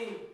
Música